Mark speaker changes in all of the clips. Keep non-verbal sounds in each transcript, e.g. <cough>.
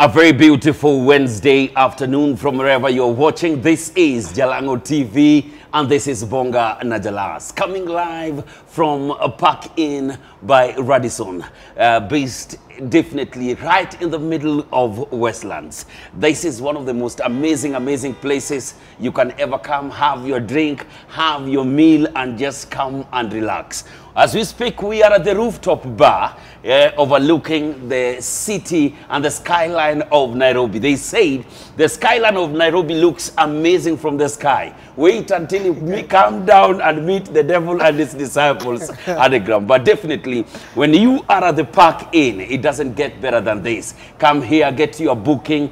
Speaker 1: A very beautiful Wednesday afternoon from wherever you're watching. This is Jalango TV and this is Bonga Na Jalas coming live from a Park Inn by Radisson, uh, based definitely right in the middle of Westlands. This is one of the most amazing, amazing places you can ever come, have your drink, have your meal, and just come and relax. As we speak, we are at the rooftop bar uh, overlooking the city and the skyline of Nairobi. They said the skyline of Nairobi looks amazing from the sky. Wait until you come <laughs> down and meet the devil and his disciples at the ground. But definitely, when you are at the Park Inn, it doesn't get better than this. Come here, get your booking.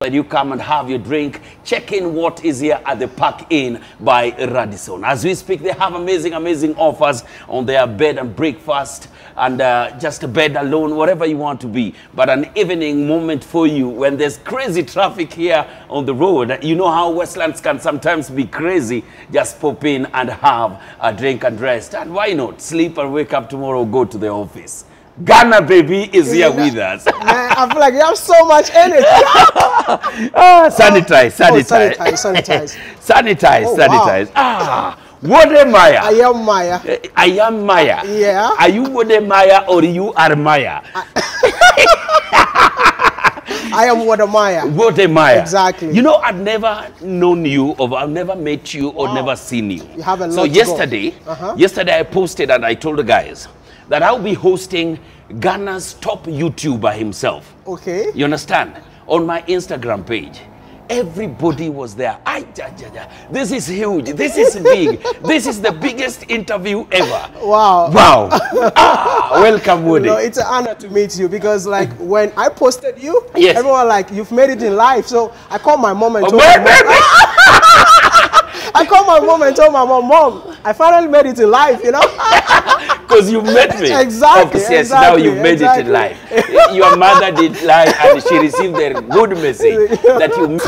Speaker 1: That you come and have your drink. Check in what is here at the Park Inn by Radisson. As we speak, they have amazing, amazing offers on their bed and breakfast and uh, just a bed alone, whatever you want to be. But an evening moment for you when there's crazy traffic here on the road. You know how Westlands can sometimes be crazy. Just pop in and have a drink and rest. And why not sleep and wake up tomorrow, go to the office. Ghana baby is here with us. <laughs>
Speaker 2: Man, I feel like you have so much energy. <laughs>
Speaker 1: Ah, sanitize, sanitize.
Speaker 2: sanitize, sanitize. <laughs>
Speaker 1: sanitize,
Speaker 2: Oh, wow.
Speaker 1: sanitize. Ah, Wode Maya.
Speaker 2: I am Maya.
Speaker 1: Eh, I am Maya.
Speaker 2: Yeah.
Speaker 1: Are you Wode Maya or you are Maya?
Speaker 2: I am Wada Maya.
Speaker 1: Wode Maya.
Speaker 2: Exactly.
Speaker 1: You know, I've never known you or I've never met you or never seen you.
Speaker 2: You have a
Speaker 1: So
Speaker 2: lot go.
Speaker 1: yesterday,
Speaker 2: Uh-huh.
Speaker 1: yesterday I posted and I told the guys that I'll be hosting Ghana's top YouTuber himself.
Speaker 2: Okay.
Speaker 1: You understand? On my Instagram page. Everybody was there. Ay, ja, ja, ja. This is huge. This is big. <laughs> this is the biggest interview ever.
Speaker 2: Wow.
Speaker 1: Wow. <laughs> ah, welcome, Woody.
Speaker 2: know, it's an honor to meet you because, like, when I posted you,
Speaker 1: Yes.
Speaker 2: everyone like you've made it in life. So I called my mom and
Speaker 1: Oh,
Speaker 2: told my mom, <laughs> I called my mom and told my mom, Mom, I finally made it in life. You know. <laughs>
Speaker 1: Because you met me.
Speaker 2: Exactly,
Speaker 1: yes, now you've made it in life. <laughs> Your mother did lie and she received a good message <laughs> that you.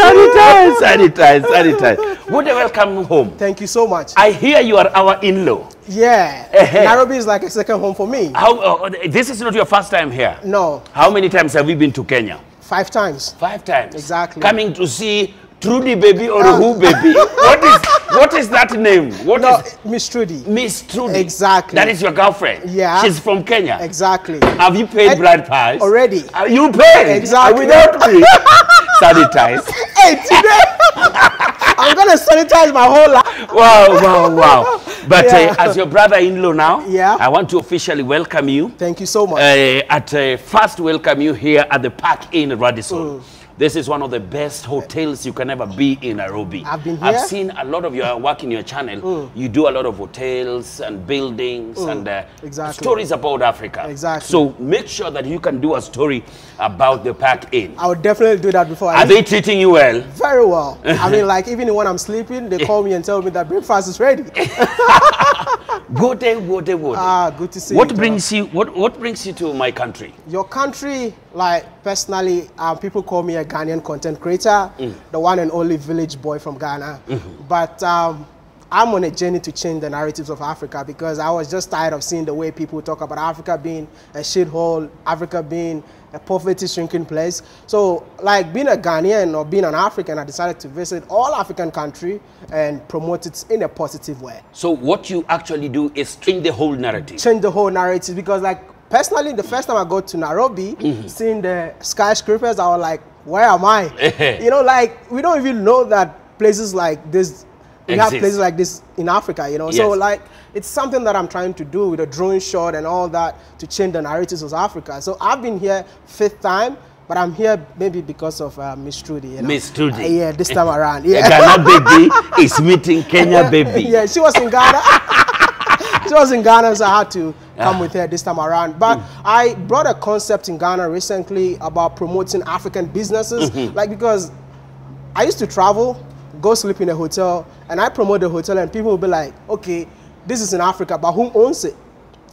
Speaker 1: sanitize, sanitize, sanitize. Would you welcome home?
Speaker 2: Thank you so much.
Speaker 1: I hear you are our in-law.
Speaker 2: yeah.
Speaker 1: Eh-heh.
Speaker 2: Nairobi is like a second home for me.
Speaker 1: How? Uh, this is not your first time here.
Speaker 2: No,
Speaker 1: How many times have you been to Kenya?
Speaker 2: five times.
Speaker 1: Five times.
Speaker 2: Exactly.
Speaker 1: Coming to see Trudy baby or
Speaker 2: Ah.
Speaker 1: who baby? what is what is that name? What is
Speaker 2: No, Miss Trudy.
Speaker 1: Miss Trudy?
Speaker 2: Exactly.
Speaker 1: That is your girlfriend.
Speaker 2: Yeah.
Speaker 1: She's from Kenya.
Speaker 2: Exactly.
Speaker 1: Have you paid bride price?
Speaker 2: Already.
Speaker 1: Uh, you paid.
Speaker 2: Exactly.
Speaker 1: Uh, without me. <laughs> Sanitize.
Speaker 2: Hey, today I'm gonna sanitize my whole life.
Speaker 1: Wow, wow, wow. But
Speaker 2: Yeah.
Speaker 1: uh, as your brother-in-law now,
Speaker 2: Yeah.
Speaker 1: I want to officially welcome you.
Speaker 2: Thank you so much.
Speaker 1: uh, at uh, first welcome you here at the Park Inn Radisson. This is one of the best hotels you can ever be in Nairobi.
Speaker 2: I've been here.
Speaker 1: I've seen a lot of your work in your channel. You do a lot of hotels and buildings and uh,
Speaker 2: Exactly.
Speaker 1: stories about Africa.
Speaker 2: Exactly.
Speaker 1: So make sure that you can do a story about the Park Inn.
Speaker 2: I would definitely do that before
Speaker 1: Are
Speaker 2: leave.
Speaker 1: they treating you well?
Speaker 2: Very well. I mean, <laughs> like even when I'm sleeping, they call me and tell me that breakfast is ready. <laughs>
Speaker 1: Good day, good day, good day.
Speaker 2: ah, good to see
Speaker 1: what
Speaker 2: you.
Speaker 1: brings you? What What brings you to my country?
Speaker 2: Your country, like personally, um, people call me a Ghanaian content creator, the one and only village boy from Ghana. But um, I'm on a journey to change the narratives of Africa because I was just tired of seeing the way people talk about Africa being a shithole, Africa being a poverty shrinking place. So, like being a Ghanaian or being an African, I decided to visit all African country and promote it in a positive way.
Speaker 1: So what you actually do is change the whole narrative.
Speaker 2: change the whole narrative because like personally the first time I got to Nairobi,
Speaker 1: Mm-hmm.
Speaker 2: seeing the skyscrapers, I was like, where am I? <laughs> you know, like we don't even know that places like this we have places like this in Africa, you know. So like it's something that I'm trying to do with a drone shot and all that to change the narratives of Africa. So I've been here fifth time, but I'm here maybe because of uh, Miss Trudy. You know?
Speaker 1: Miss Trudy.
Speaker 2: Uh, yeah, this time <laughs> around. Yeah.
Speaker 1: Ghana baby is meeting Kenya <laughs> baby.
Speaker 2: Yeah, she was in Ghana. <laughs> she was in Ghana, so I had to come with her this time around. But I brought a concept in Ghana recently about promoting African businesses. Like because I used to travel, go sleep in a hotel, and I promote the hotel, and people will be like, okay, this is in Africa, but who owns it?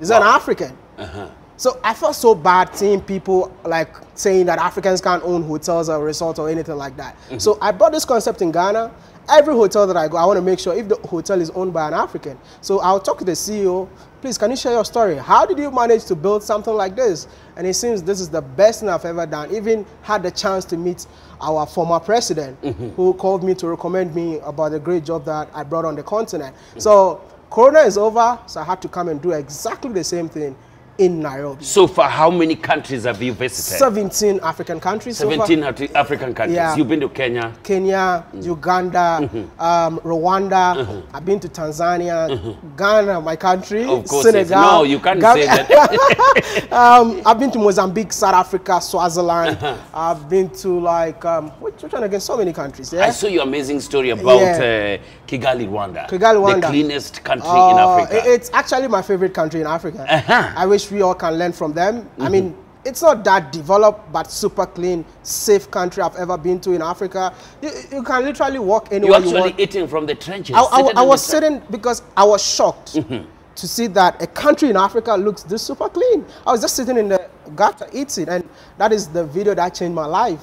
Speaker 2: Is it an African? Uh-huh. So I felt so bad seeing people like saying that Africans can't own hotels or resorts or anything like that. Mm-hmm. So I brought this concept in Ghana. Every hotel that I go, I want to make sure if the hotel is owned by an African. So I'll talk to the CEO. Please, can you share your story? How did you manage to build something like this? And it seems this is the best thing I've ever done. Even had the chance to meet our former president, mm-hmm. who called me to recommend me about the great job that I brought on the continent. Mm-hmm. So Corona is over, so I had to come and do exactly the same thing in Nairobi.
Speaker 1: So far, how many countries have you visited?
Speaker 2: 17 African countries
Speaker 1: 17 Afri- African countries.
Speaker 2: Yeah.
Speaker 1: You've been to Kenya.
Speaker 2: Kenya, Uganda, um, Rwanda. I've been to Tanzania, Ghana, my country,
Speaker 1: Of course,
Speaker 2: Senegal.
Speaker 1: yes. No, you can't
Speaker 2: Gam-
Speaker 1: say that. <laughs>
Speaker 2: um, I've been to Mozambique, South Africa, Swaziland. I've been to like um, which, which one again? So many countries. Yeah?
Speaker 1: I saw your amazing story about
Speaker 2: Yeah.
Speaker 1: uh, Kigali, Rwanda.
Speaker 2: Kigali, Rwanda.
Speaker 1: The cleanest country in
Speaker 2: Uh,
Speaker 1: Africa.
Speaker 2: it- It's actually my favorite country in Africa.
Speaker 1: Uh-huh.
Speaker 2: I wish we all can learn from them. I mm-hmm. mean, it's not that developed, but super clean, safe country I've ever been to in Africa. You, you can literally walk
Speaker 1: you
Speaker 2: anywhere You're
Speaker 1: actually
Speaker 2: want.
Speaker 1: eating from the trenches.
Speaker 2: I, I- I was sitting because I was shocked mm-hmm. to see that a country in Africa looks this super clean. I was just sitting in the gutter eating, and that is the video that changed my life.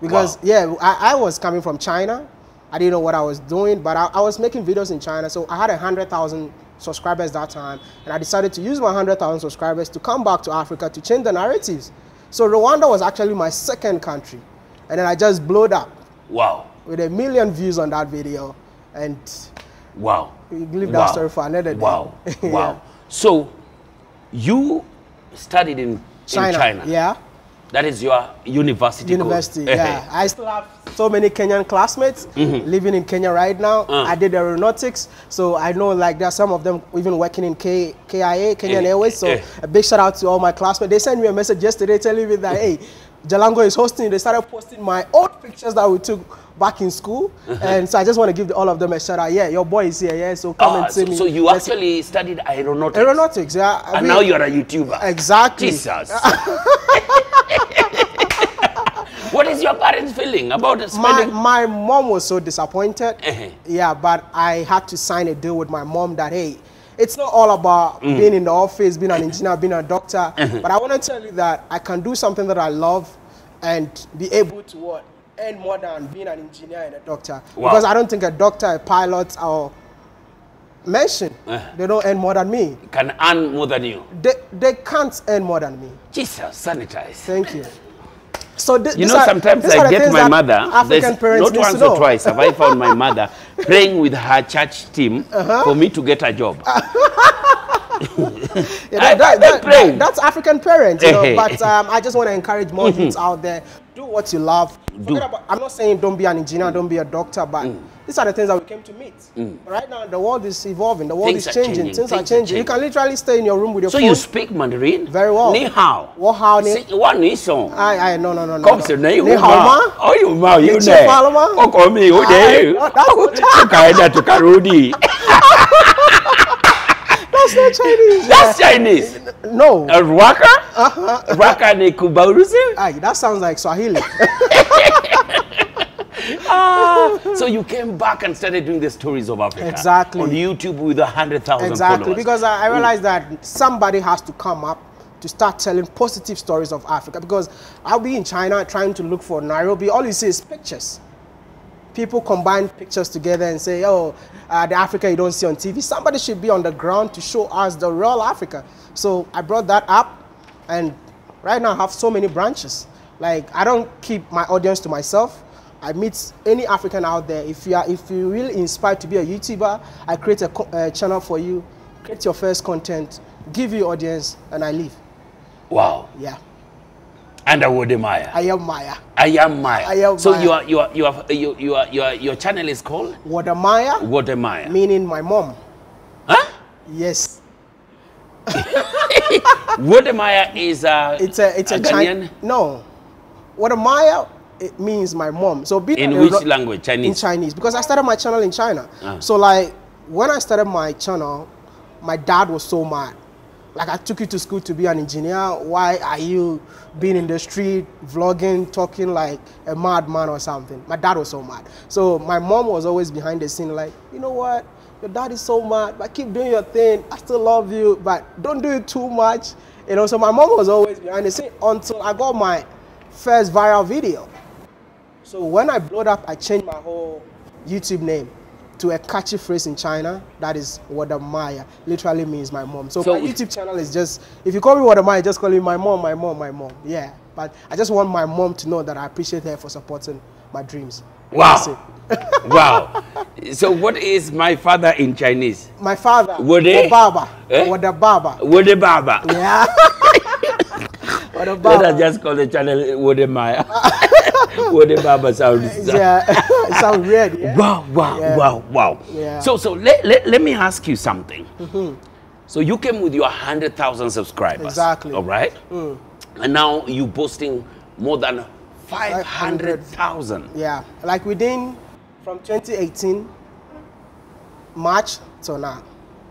Speaker 2: Because
Speaker 1: Wow.
Speaker 2: yeah, I, I was coming from China. I didn't know what I was doing, but I, I was making videos in China. So I had a hundred thousand subscribers that time, and I decided to use my hundred thousand subscribers to come back to Africa to change the narratives. So Rwanda was actually my second country, and then I just blowed up
Speaker 1: Wow.
Speaker 2: with a million views on that video, and
Speaker 1: Wow.
Speaker 2: We leave that story for another day.
Speaker 1: Wow. <laughs>
Speaker 2: Yeah.
Speaker 1: Wow. So you studied in
Speaker 2: China,
Speaker 1: in China.
Speaker 2: yeah,
Speaker 1: That is your university.
Speaker 2: university,
Speaker 1: Eh, <laughs>
Speaker 2: yeah. I still have so many Kenyan classmates living in Kenya right now.
Speaker 1: Uh.
Speaker 2: I did aeronautics, so I know like there are some of them even working in K, KIA, Kenyan
Speaker 1: Eh,
Speaker 2: Airways. So
Speaker 1: eh.
Speaker 2: a big shout out to all my classmates. They sent me a message yesterday telling me that hey, Jalango is hosting. They started posting my old pictures that we took back in school, and so I just want to give all of them a shout out. Yeah, your boy is here. Yeah, so come
Speaker 1: Ah,
Speaker 2: and see
Speaker 1: so,
Speaker 2: me.
Speaker 1: so you
Speaker 2: Let's-
Speaker 1: actually studied aeronautics.
Speaker 2: aeronautics, yeah. I
Speaker 1: and
Speaker 2: mean-
Speaker 1: now you're a YouTuber.
Speaker 2: Exactly.
Speaker 1: Jesus. <laughs> what is your parents feeling about spending?
Speaker 2: my my mom was so disappointed.
Speaker 1: Uh-huh.
Speaker 2: Yeah, but I had to sign a deal with my mom that hey, it's not all about
Speaker 1: Mm.
Speaker 2: being in the office, being an engineer, being a doctor. But I want to tell you that I can do something that I love and be able to what earn more than being an engineer and a doctor.
Speaker 1: Wow.
Speaker 2: Because I don't think a doctor, a pilot, or mention
Speaker 1: Uh.
Speaker 2: they don't earn more than me.
Speaker 1: Can earn more than you.
Speaker 2: They, they can't earn more than me.
Speaker 1: Jesus, sanitize.
Speaker 2: Thank you. So
Speaker 1: You know,
Speaker 2: are-
Speaker 1: sometimes I get my mother,
Speaker 2: African parents
Speaker 1: not once or twice have I found my mother <laughs> praying with her church team
Speaker 2: Uh-huh.
Speaker 1: for me to get a job. <laughs>
Speaker 2: Yeah, that, that, that- that's African parents, you know.
Speaker 1: Eh, eh.
Speaker 2: but um, I just want to encourage more <laughs> youths out there. Do what you love. Forget about- I'm not saying don't be an engineer, don't be a doctor, but
Speaker 1: Mm.
Speaker 2: these are the things that we came to meet. Right now, the world is evolving. The world
Speaker 1: Things
Speaker 2: is changing.
Speaker 1: changing.
Speaker 2: Things, are
Speaker 1: Things are
Speaker 2: changing. You can literally stay in your room with your
Speaker 1: So
Speaker 2: phone.
Speaker 1: you speak Mandarin?
Speaker 2: Very well.
Speaker 1: Ni hao.
Speaker 2: Wo hao ni-
Speaker 1: Si- Wa ni song.
Speaker 2: I, I, no, no, no, no. No.
Speaker 1: se
Speaker 2: Ni hao
Speaker 1: ma. Oh, you ma, you
Speaker 2: Ni
Speaker 1: ne.
Speaker 2: fa lo ma?
Speaker 1: Oko mi, u
Speaker 2: Ai,
Speaker 1: de.
Speaker 2: oh, that's- <laughs>
Speaker 1: Tukaenda tukarudi. <laughs>
Speaker 2: That's not Chinese.
Speaker 1: That's Chinese.
Speaker 2: no.
Speaker 1: Uh, Rwaka?
Speaker 2: Uh-huh.
Speaker 1: Rwaka ni kubaruzi? <laughs>
Speaker 2: Aye, that sounds like Swahili. <laughs>
Speaker 1: ah, So you came back and started doing the stories of Africa.
Speaker 2: Exactly.
Speaker 1: On YouTube with a hundred thousand
Speaker 2: Exactly,
Speaker 1: followers.
Speaker 2: because I, I realized that somebody has to come up to start telling positive stories of Africa. Because I'll be in China trying to look for Nairobi, all you see is pictures. People combine pictures together and say, oh, uh, the Africa you don't see on TV. Somebody should be on the ground to show us the real Africa. So I brought that up, and right now I have so many branches. Like, I don't keep my audience to myself. I meet any African out there. If you are, if you really inspired to be a YouTuber, I create a co- uh, channel for you, create your first content, give you audience, and I leave.
Speaker 1: wow.
Speaker 2: Yeah,
Speaker 1: And Awode Maya.
Speaker 2: I am Maya.
Speaker 1: I am Maya.
Speaker 2: I am
Speaker 1: so
Speaker 2: Maya.
Speaker 1: your your your your your your your channel is called
Speaker 2: Wada Maya, meaning my mom.
Speaker 1: Huh?
Speaker 2: Yes, <laughs>
Speaker 1: Maya is a
Speaker 2: it's a it's a,
Speaker 1: a Ghanaian.
Speaker 2: No, Maya it means my mom. So
Speaker 1: In which language?
Speaker 2: in
Speaker 1: Chinese.
Speaker 2: Chinese because I started my channel in China.
Speaker 1: Ah.
Speaker 2: So like when I started my channel, my dad was so mad. Like I took you to school to be an engineer. Why are you being in the street, vlogging, talking like a madman or something? My dad was so mad. So my mom was always behind the scene, like, you know what? Your dad is so mad, but keep doing your thing. I still love you, but don't do it too much. You know, so my mom was always behind the scene until I got my first viral video. So when I blew up, I changed my whole YouTube name to a catchy phrase in China that is Wadamaya. Literally means my mom. So,
Speaker 1: So-
Speaker 2: my YouTube channel is just if you call me Wadamaya, just call me my mom, my mom, my mom. Yeah. But I just want my mom to know that I appreciate her for supporting my dreams.
Speaker 1: Wow. <laughs> <laughs> wow. So what is my father in Chinese?
Speaker 2: My father,
Speaker 1: Wode?
Speaker 2: Baba,
Speaker 1: Eh?
Speaker 2: Wada Baba.
Speaker 1: Wode Baba.
Speaker 2: Yeah. <laughs> Wada
Speaker 1: Let us just call the channel Wode Maya. Wode Baba sounds.
Speaker 2: yeah, sounds weird. Yeah.
Speaker 1: Wow, wow,
Speaker 2: Yeah.
Speaker 1: wow, wow.
Speaker 2: Yeah.
Speaker 1: So, so let, let, let me ask you something. Mm-hmm. So you came with your 100,000 subscribers.
Speaker 2: Exactly.
Speaker 1: All right? Mm. And now you're boasting more than 500,000.
Speaker 2: Yeah, like within from 2018 March till now,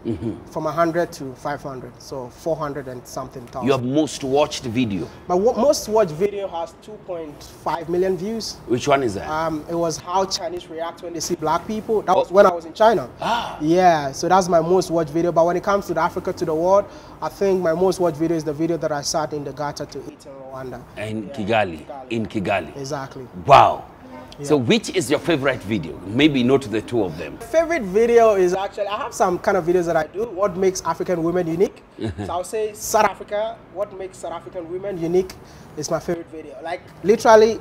Speaker 2: from 100 to 500, so 400 and something thousand.
Speaker 1: Your most watched video.
Speaker 2: My most watched video has 2.5 million views.
Speaker 1: Which one is that?
Speaker 2: Um, it was how Chinese react when they see black people. That was when I was in China.
Speaker 1: Ah.
Speaker 2: Yeah, so that's my most watched video. But when it comes to the Africa to the world, I think my most watched video is the video that I sat in the gutter to eat in Rwanda.
Speaker 1: in
Speaker 2: Yeah,
Speaker 1: Kigali. In Kigali.
Speaker 2: Exactly.
Speaker 1: Wow. So which is your favorite video? Maybe not the two of them.
Speaker 2: favorite video is actually I have some kind of videos that I do. What makes African women unique? <laughs> so I'll say South Africa. What makes South African women unique is my favorite video. Like literally,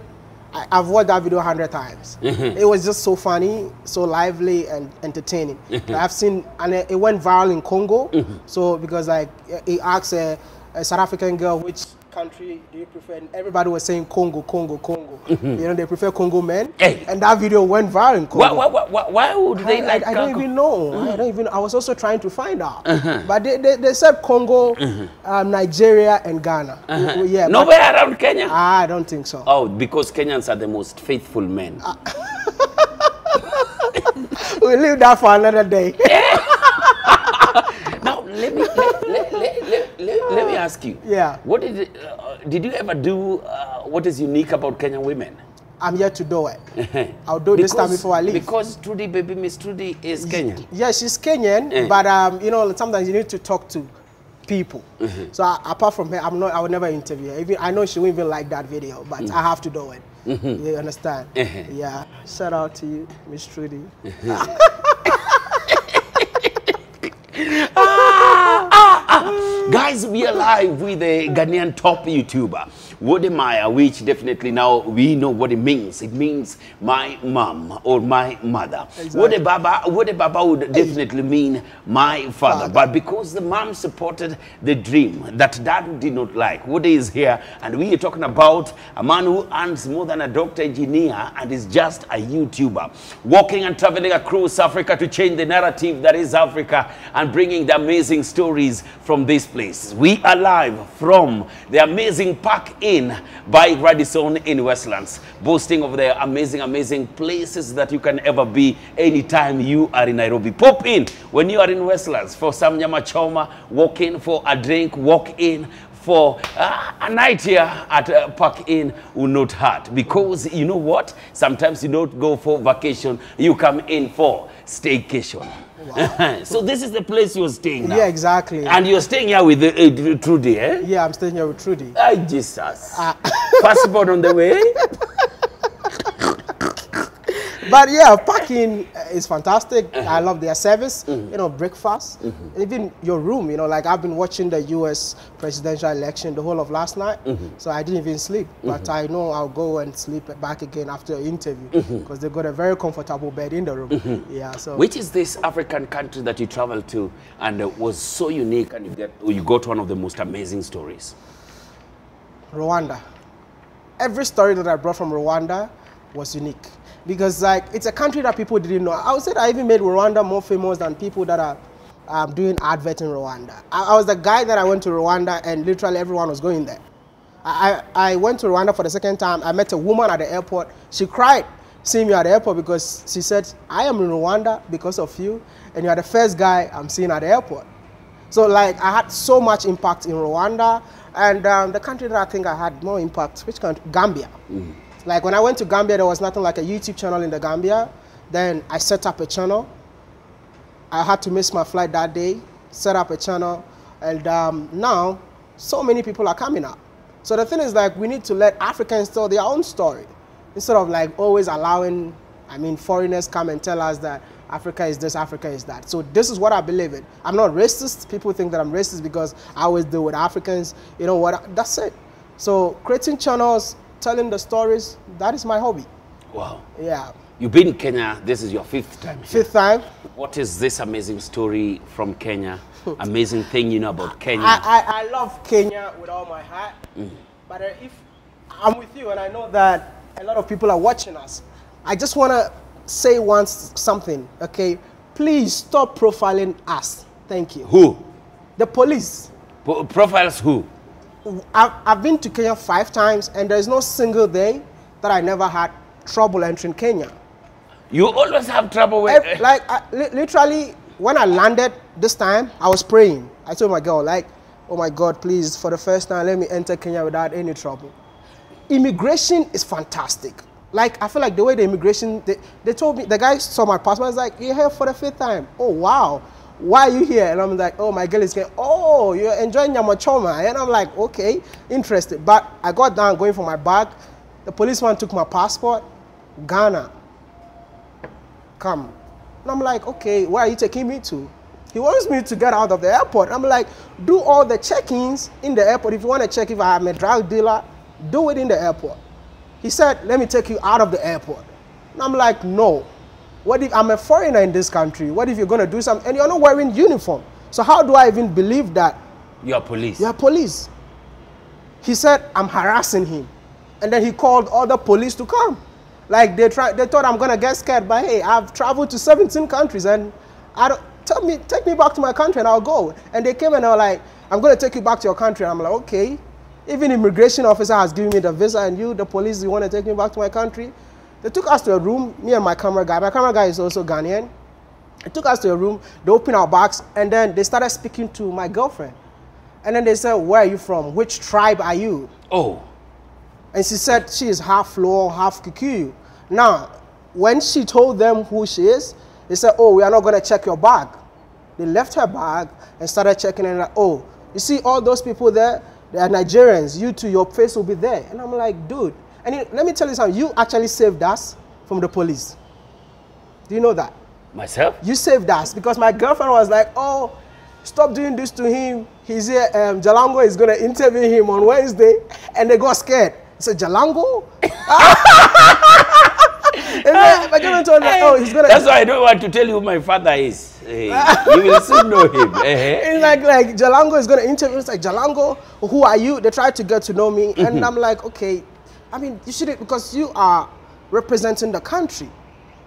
Speaker 2: I, I've watched that video a hundred times. <laughs> it was just so funny, so lively and entertaining. <laughs> I've seen and it, went viral in Congo. Mm-hmm. So because like it asks a, a South African girl which country do you prefer and everybody was saying congo congo congo you know they prefer congo men
Speaker 1: Hey.
Speaker 2: and that video went viral in congo
Speaker 1: Why, why, why, why would they
Speaker 2: I,
Speaker 1: like
Speaker 2: I, I don't even know. I don't even. I was also trying to find out,
Speaker 1: Uh-huh.
Speaker 2: but they, they, they said Congo, um, Nigeria, and Ghana. W- w- Yeah,
Speaker 1: Nowhere around Kenya?
Speaker 2: I don't think so.
Speaker 1: Oh, because Kenyans are the most faithful men.
Speaker 2: Uh, <laughs> We'll leave that for another day. <laughs>
Speaker 1: now, let me, let, let, let, let, let, me ask you.
Speaker 2: Yeah.
Speaker 1: What did, uh, did you ever do uh, what is unique about Kenyan women?
Speaker 2: I'm here to do it. <laughs> I'll do this time before I leave.
Speaker 1: Because Trudy, baby Miss Trudy is Kenyan.
Speaker 2: Yeah, she's Kenyan,
Speaker 1: Eh.
Speaker 2: but um, you know, sometimes you need to talk to people.
Speaker 1: Mm-hmm.
Speaker 2: So uh, apart from her, I'm not. I would never interview her. Even I know she won't even like that video, but
Speaker 1: Mm.
Speaker 2: I have to do it. You understand?
Speaker 1: Mhm.
Speaker 2: Yeah. Shout out to you, Miss Trudy.
Speaker 1: Guys, <laughs> we <laughs> are live with a Ghanaian top YouTuber, Wode Maya, which definitely now we know what it means. It means my mom or my mother.
Speaker 2: Exactly.
Speaker 1: Wode Baba, Wode Baba would definitely mean my father.
Speaker 2: Father.
Speaker 1: But because the mom supported the dream that dad did not like, Wode is here, and we are talking about a man who earns more than a doctor engineer and is just a YouTuber, walking and traveling across Africa to change the narrative that is Africa and bringing the amazing stories from this place. We are live from the amazing Park in by Radisson in Westlands, boasting of the amazing, amazing places that you can ever be anytime you are in Nairobi. Pop in when you are in Westlands for some nyama choma, walk in for a drink, walk in for uh, a night here at uh, Park Inn will not hurt because you know what? Sometimes you don't go for vacation, you come in for staycation. <laughs> so this is the place you're staying now.
Speaker 2: Yeah, exactly.
Speaker 1: And you're staying here with the, uh, Trudy, eh?
Speaker 2: yeah, I'm staying here with Trudy.
Speaker 1: Ah, Jesus. Passport on the way. <laughs> <laughs>
Speaker 2: But yeah, Park Inn is fantastic. I uh-huh. love their service. Mm-hmm. You know, breakfast, mm-hmm. even your room. You know, like I've been watching the U.S. presidential election the whole of last night, mm-hmm. so I didn't even sleep. But I know I'll go and sleep back again after the interview because they got a very comfortable bed in the room. Yeah, so
Speaker 1: Which is this African country that you traveled to and uh, was so unique and you, get, you got one of the most amazing stories?
Speaker 2: Rwanda. Every story that I brought from Rwanda was unique because like it's a country that people didn't know. I would say that I even made Rwanda more famous than people that are um, doing advert in Rwanda. I, I was the guy that I went to Rwanda and literally everyone was going there. I, I went to Rwanda for the second time. I met a woman at the airport. She cried seeing me at the airport because she said, I am in Rwanda because of you and you are the first guy I'm seeing at the airport. So like I had so much impact in Rwanda, and um, the country that I think I had more impact, which country? Gambia. Like when I went to Gambia, there was nothing like a YouTube channel in the Gambia. Then I set up a channel. I had to miss my flight that day, set up a channel, and um, now so many people are coming up. So the thing is like we need to let Africans tell their own story instead of like always allowing, I mean, foreigners come and tell us that Africa is this, Africa is that. So this is what I believe in. I'm not racist. People think that I'm racist because I always deal with Africans. You know what? That's it. So creating channels, telling the stories, that is my hobby.
Speaker 1: Wow.
Speaker 2: Yeah.
Speaker 1: You've been in Kenya. This is your fifth time. here.
Speaker 2: Fifth time.
Speaker 1: What is this amazing story from Kenya? <laughs> amazing thing you know about Kenya?
Speaker 2: I, I, I love Kenya with all my heart. But uh, if I'm with you and I know that a lot of people are watching us, I just want to say once something, okay? Please stop profiling us. Thank you.
Speaker 1: who?
Speaker 2: The police.
Speaker 1: Pro- profiles who?
Speaker 2: I've, I've been to Kenya five times and there's no single day that I never had trouble entering Kenya.
Speaker 1: You always have trouble with.
Speaker 2: Like I, li- literally when i landed this time i was praying i told my girl like oh my god please for the first time let me enter kenya without any trouble immigration is fantastic like i feel like the way the immigration they, they told me the guy saw my passport I was like you're here for the fifth time oh wow why are you here and i'm like oh my girl is here oh you're enjoying your nyama choma and i'm like okay interested but i got down going for my bag the policeman took my passport ghana come. And I'm like, okay, where are you taking me to? He wants me to get out of the airport. I'm like, do all the check-ins in the airport. If you want to check if I'm a drug dealer, do it in the airport. He said, let me take you out of the airport. And I'm like, no. What if I'm a foreigner in this country? What if you're going to do something and you're not wearing uniform? So how do I even believe that
Speaker 1: You're police.
Speaker 2: you're police? He said, I'm harassing him. And then he called other police to come. Like they try, they thought I'm gonna get scared, but hey, I've traveled to 17 countries and I don't tell me, take me back to my country and I'll go. And they came and they were like, I'm gonna take you back to your country. And I'm like, okay. Even immigration officer has given me the visa, and you, the police, you want to take me back to my country? They took us to a room, me and my camera guy. My camera guy is also Ghanaian. They took us to a room, they opened our bags, and then they started speaking to my girlfriend. And then they said, Where are you from? Which tribe are you?
Speaker 1: Oh,
Speaker 2: And she said she is half Luo, half Kikuyu. Now, when she told them who she is, they said, Oh, we are not going to check your bag. They left her bag and started checking and like, Oh, you see all those people there? They are Nigerians. You too, your face will be there. And I'm like, Dude. And let me tell you something. You actually saved us from the police. Do you know that?
Speaker 1: myself?
Speaker 2: You saved us because my girlfriend was like, "Oh, stop doing this to him. He's here. Um, Jalango is gonna interview him on Wednesday," and they got scared. Said, "Jalango." then my girlfriend told me, "Oh, he's gonna."
Speaker 1: That's why I don't want to tell you who my father is. Eh, you will soon know him. <laughs> Eh,
Speaker 2: It's like like Jalango is gonna interview. It's like Jalango, who are you? They tried to get to know me, and I'm like, okay. I mean, you should it because you are representing the country,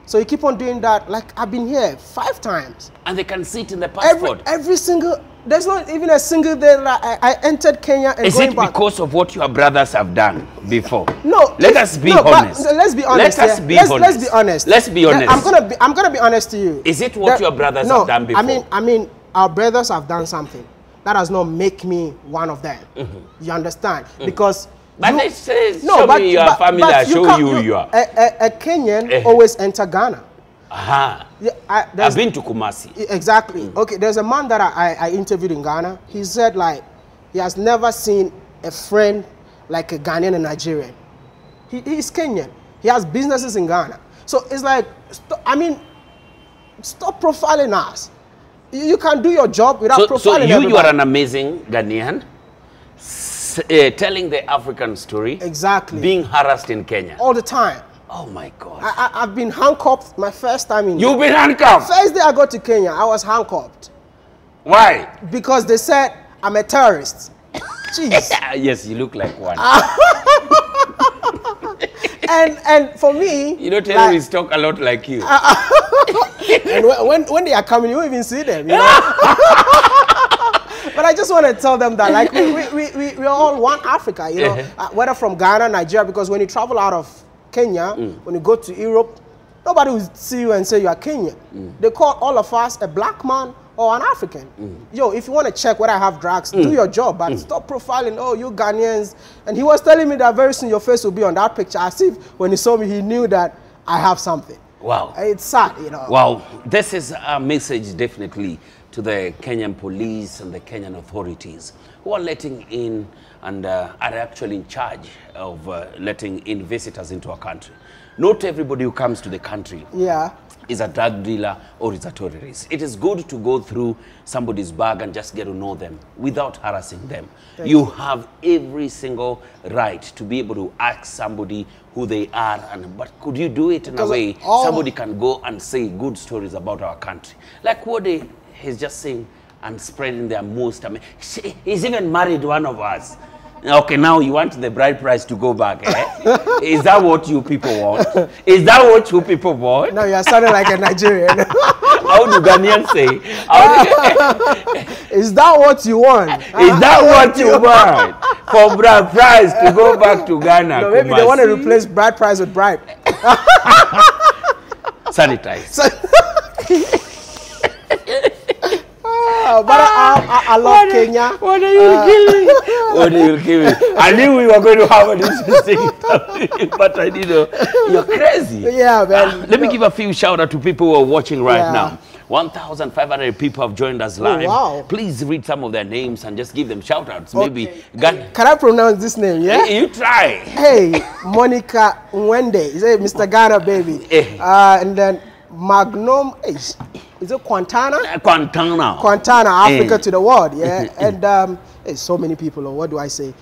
Speaker 2: so you keep on doing that. Like I've been here five times.
Speaker 1: And they can see it in the
Speaker 2: Every,
Speaker 1: passport.
Speaker 2: every single, there's not even a single day that I, I entered Kenya and
Speaker 1: Is
Speaker 2: going
Speaker 1: it
Speaker 2: back.
Speaker 1: because of what your brothers have done before?
Speaker 2: no,
Speaker 1: Let
Speaker 2: if-
Speaker 1: us be
Speaker 2: no, but
Speaker 1: honest.
Speaker 2: let's be honest.
Speaker 1: Let us
Speaker 2: yeah.
Speaker 1: be
Speaker 2: let's,
Speaker 1: honest.
Speaker 2: Let's be honest.
Speaker 1: Let's be honest.
Speaker 2: I'm gonna be. I'm gonna be honest to you.
Speaker 1: Is it what
Speaker 2: That-
Speaker 1: your brothers
Speaker 2: no,
Speaker 1: have done before?
Speaker 2: I mean, I mean, our brothers have done something. That does not make me one of them. Mm-hmm. You understand? Because.
Speaker 1: But
Speaker 2: you-
Speaker 1: they say, show me your family, I show
Speaker 2: can't-
Speaker 1: you your-
Speaker 2: A, a, a Kenyan
Speaker 1: Eh.
Speaker 2: always enter Ghana.
Speaker 1: Aha.
Speaker 2: Yeah, I,
Speaker 1: I've been to Kumasi.
Speaker 2: Exactly. Okay, there's a man that I, I, I interviewed in Ghana. He said like he has never seen a friend like a Ghanaian and Nigerian. He, he's Kenyan. He has businesses in Ghana. So it's like, I mean, stop profiling us. You, you can do your job without
Speaker 1: So,
Speaker 2: profiling
Speaker 1: so you, you are an amazing Ghanaian, eh, telling the African story,
Speaker 2: Exactly.
Speaker 1: being harassed in Kenya.
Speaker 2: all the time.
Speaker 1: Oh my God.
Speaker 2: I, I, I've been handcuffed my first time in.
Speaker 1: You've been handcuffed.
Speaker 2: First day I got to Kenya, I was handcuffed
Speaker 1: Why?
Speaker 2: because they said I'm a terrorist. Jeez. <laughs>
Speaker 1: yes, you look like one. <laughs>
Speaker 2: and and for me,
Speaker 1: you know,
Speaker 2: like-
Speaker 1: terrorists talk a lot like you. <laughs>
Speaker 2: and when, when, they are coming, you won't even see them. You know? But I just want to tell them that, like, we, we, we, we, we are all one Africa, you know, uh, whether from Ghana, Nigeria, because when you travel out of Kenya,
Speaker 1: Mm.
Speaker 2: when you go to Europe, nobody will see you and say you are Kenyan.
Speaker 1: Mm.
Speaker 2: They call all of us a black man or an African.
Speaker 1: Mm.
Speaker 2: Yo, if you want to check whether I have drugs, do your job, but stop profiling, oh, you Ghanaians. And he was telling me that very soon your face will be on that picture, as if when he saw me, he knew that I have something.
Speaker 1: Wow.
Speaker 2: It's sad, you know.
Speaker 1: Wow, this is a message definitely to the Kenyan police and the Kenyan authorities who are letting in and uh, are actually in charge of uh, letting in visitors into our country. Not everybody who comes to the country
Speaker 2: Yeah.
Speaker 1: is a drug dealer or is a terrorist. It is good to go through somebody's bag and just get to know them without harassing them.
Speaker 2: Thank
Speaker 1: you have every single right to be able to ask somebody who they are and but could you do it in
Speaker 2: Because
Speaker 1: a way somebody can go and say good stories about our country. Like what they he's just saying and spreading their most I mean she- he's even married one of us. Okay, now you want the bride price to go back, eh? <laughs> Is that what you people want? Is that what you people want?
Speaker 2: No, you're sounding like a Nigerian. <laughs>
Speaker 1: How do Ghanaians say? How <laughs>
Speaker 2: Is that what you want?
Speaker 1: is that what you want for bride price to go back to Ghana?
Speaker 2: No, maybe they want to replace bride price with bribe.
Speaker 1: sanitize.
Speaker 2: Uh, but I, I, I love Kenya.
Speaker 1: What are you killing? <laughs> What are you killing? I knew we were going to have an interesting <laughs> but I didn't know. You're crazy.
Speaker 2: Yeah, man.
Speaker 1: Ah, let me give a few shout out to people who are watching right
Speaker 2: Yeah.
Speaker 1: now. 1,500 people have joined us live.
Speaker 2: wow.
Speaker 1: Please read some of their names and just give them shout outs. Maybe. Gan-
Speaker 2: Can I pronounce this name? Yeah.
Speaker 1: you try.
Speaker 2: Hey, Monica Mwende. Is it Mr. Ghana, baby?
Speaker 1: Eh.
Speaker 2: Uh, and then Magnum. Hey, is it Quantana?
Speaker 1: Quantana.
Speaker 2: Quantana, Africa
Speaker 1: Eh.
Speaker 2: to the world. Yeah. <laughs> and um, hey, so many people. Or what do I say?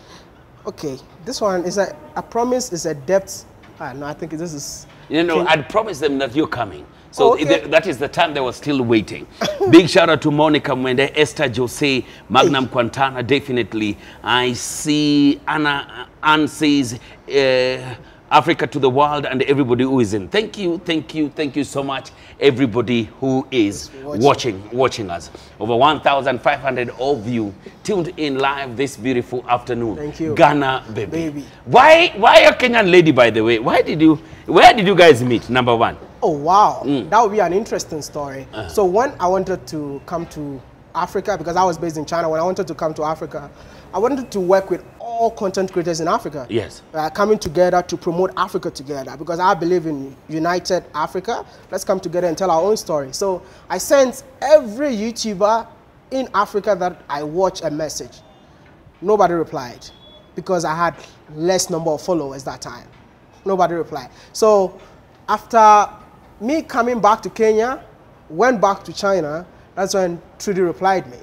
Speaker 2: Okay, this one is a promise is a depth. Ah, no, I think this is.
Speaker 1: You know, I'd promised them that you're coming. So
Speaker 2: Oh, okay.
Speaker 1: that is the time they were still waiting. <laughs> Big shout out to Monica Mwende, Esther Jose, Magnum Quantana, definitely. I see Anna, Ann says, uh, Africa to the world and everybody who is in. Thank you, thank you, thank you so much, everybody who is
Speaker 2: Watching.
Speaker 1: watching, watching us. Over 1,500 of you tuned in live this beautiful afternoon.
Speaker 2: Thank you.
Speaker 1: Ghana, baby.
Speaker 2: Baby.
Speaker 1: Why, why a Kenyan lady, by the way? Why did you, where did you guys meet, number one?
Speaker 2: Oh wow,
Speaker 1: Mm.
Speaker 2: that would be an interesting story.
Speaker 1: Uh-huh.
Speaker 2: So when I wanted to come to Africa, because I was based in China, when I wanted to come to Africa, I wanted to work with all content creators in Africa.
Speaker 1: Yes.
Speaker 2: Uh, coming together to promote Africa together, because I believe in united Africa. Let's come together and tell our own story. So I sent every YouTuber in Africa that I watch a message. Nobody replied because I had less number of followers that time. Nobody replied. So after me coming back to Kenya, went back to China, that's when Trudy replied me.